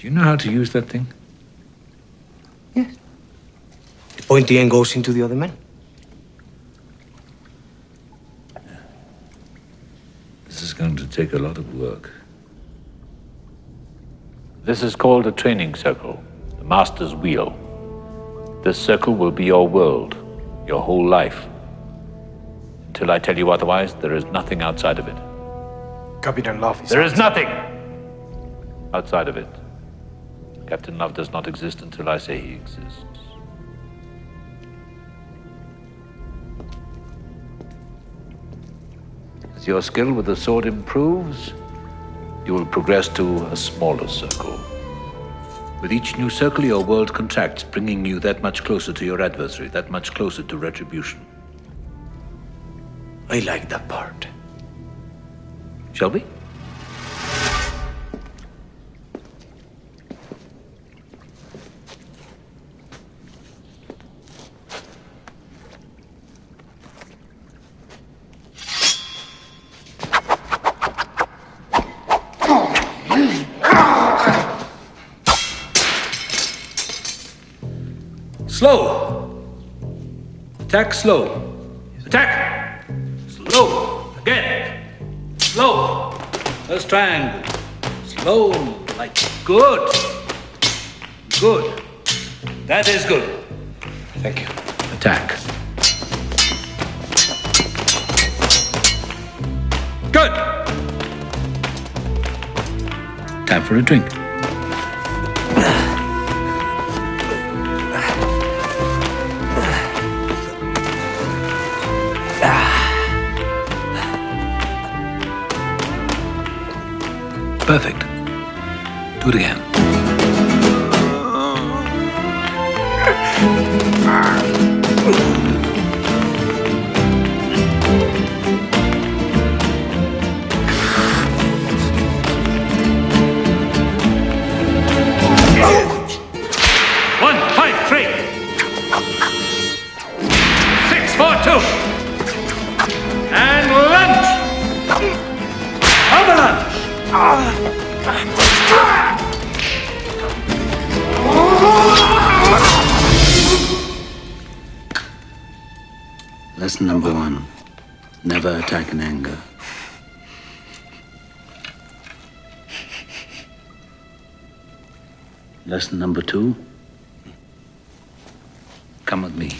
Do you know how to use that thing? Yes. The pointy end goes into the other man. This is going to take a lot of work. This is called a training circle, the Master's Wheel. This circle will be your world, your whole life. Until I tell you otherwise, there is nothing outside of it. Captain Love is There is nothing outside of it. Captain Love does not exist until I say he exists. As your skill with the sword improves, you will progress to a smaller circle. With each new circle, your world contracts, bringing you that much closer to your adversary, that much closer to retribution. I like that part. Shall we? Slow. Attack slow. Attack. Slow. Again. Slow. First triangle. Slow. Like good. Good. That is good. Thank you. Attack. Good. Time for a drink. Perfect. Do it again. One, five, three. Six, four, two. Lesson number one never attack in anger. Lesson number two come with me.